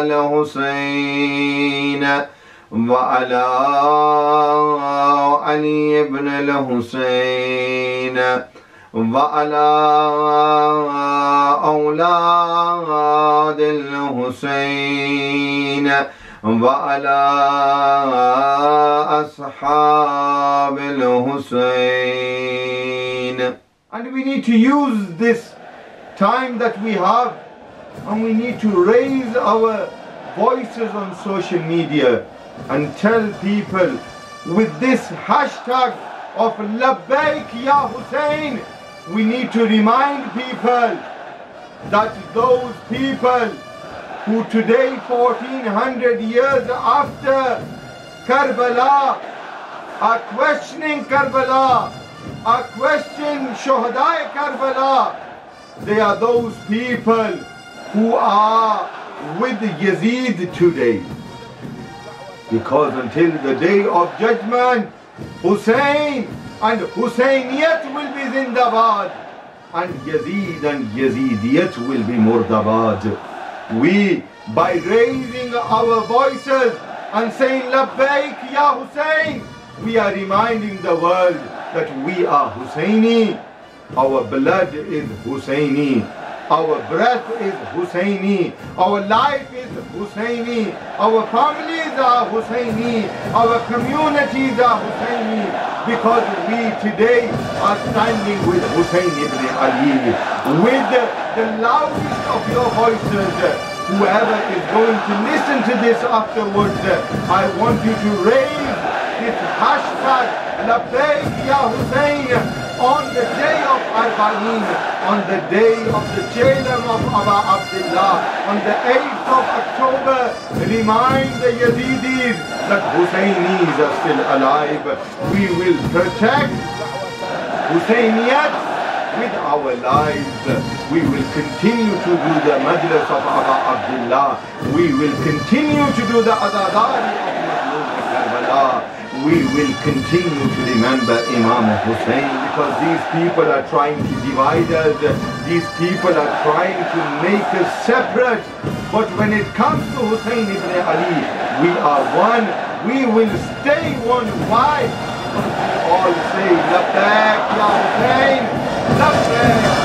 آل حسين وعلى علي بن الحسين وعلى أولاد الحسين وعلى أصحاب الحسين. And we need to use this time that we have and we need to raise our voices on social media and tell people with this hashtag of Labbaik Ya Hussein, we need to remind people that those people who today 1400 years after Karbala are questioning Karbala, are questioning Shuhada Karbala, they are those people who are with Yazid today. Because until the day of judgment, Hussein and Husseiniyyat will be Zindabad and Yazid and Yazidiyat will be Murdabad. We, by raising our voices and saying Labbaik Ya Hussein, we are reminding the world that we are Husseini. Our blood is Husseini. Our breath is Husseini. Our life is Husseini. Our families are Husseini. Our communities are Husseini. Because we today are standing with Hussein ibn Ali. With the loudest of your voices. Whoever is going to listen to this afterwards, I want you to raise this hashtag Labbaik Ya Hussein on the day of Arba'in, on the day of the Chehlum of Aba Abdullah, on the 8th of October, remind the Yazidis that Husseinis are still alive. We will protect Husseiniyyat with our lives. We will continue to do the Majlis of Aba Abdullah. We will continue to do the Azadari of Mazlum Karbala. We will continue to remember Imam Hussein because these people are trying to divide us. These people are trying to make us separate. But when it comes to Hussein ibn Ali, we are one. We will stay one. Why? All say, Labbaik Ya Hussein, Labbaik.